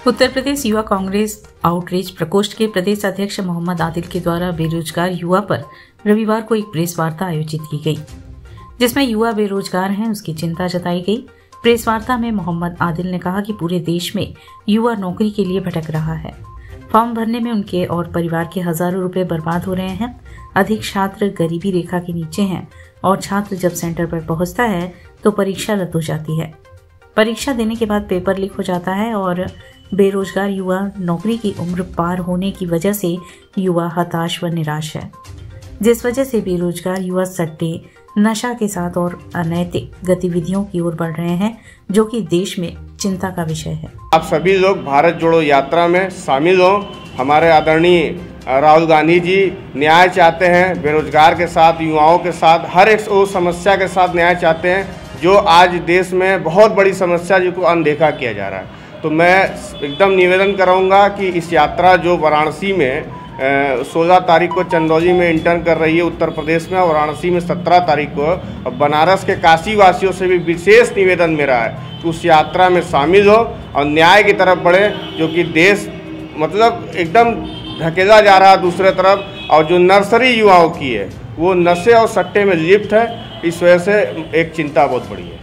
उत्तर प्रदेश युवा कांग्रेस आउटरीच प्रकोष्ठ के प्रदेश अध्यक्ष मोहम्मद आदिल के द्वारा बेरोजगार युवा पर रविवार को एक प्रेस वार्ता आयोजित की गई, जिसमें युवा बेरोजगार हैं, उसकी चिंता जताई गई। प्रेस वार्ता में मोहम्मद आदिल ने कहा कि पूरे देश में युवा नौकरी के लिए भटक रहा है। फॉर्म भरने में उनके और परिवार के हज़ारों रुपए बर्बाद हो रहे हैं। अधिक छात्र गरीबी रेखा के नीचे हैं और छात्र जब सेंटर पर पहुँचता है तो परीक्षा रद्द हो जाती है। परीक्षा देने के बाद पेपर लीक हो जाता है और बेरोजगार युवा नौकरी की उम्र पार होने की वजह से युवा हताश व निराश है। जिस वजह से बेरोजगार युवा सट्टे, नशा के साथ और अनैतिक गतिविधियों की ओर बढ़ रहे हैं, जो कि देश में चिंता का विषय है। आप सभी लोग भारत जोड़ो यात्रा में शामिल हों। हमारे आदरणीय राहुल गांधी जी न्याय चाहते हैं, बेरोजगार के साथ, युवाओं के साथ, हर एक समस्या के साथ न्याय चाहते हैं, जो आज देश में बहुत बड़ी समस्या जिसको अनदेखा किया जा रहा है। तो मैं एकदम निवेदन कराऊँगा कि इस यात्रा जो वाराणसी में सोलह तारीख को चंदौली में इंटर्न कर रही है उत्तर प्रदेश में, और वाराणसी में सत्रह तारीख को, और बनारस के काशी वासियों से भी विशेष निवेदन मेरा है कि उस यात्रा में शामिल हो और न्याय की तरफ़ बढ़े, जो कि देश मतलब एकदम धकेला जा रहा है दूसरे तरफ़, और जो नर्सरी युवाओं की है, वो नशे और सट्टे में लिप्त है, इस वजह से एक चिंता बहुत बड़ी है।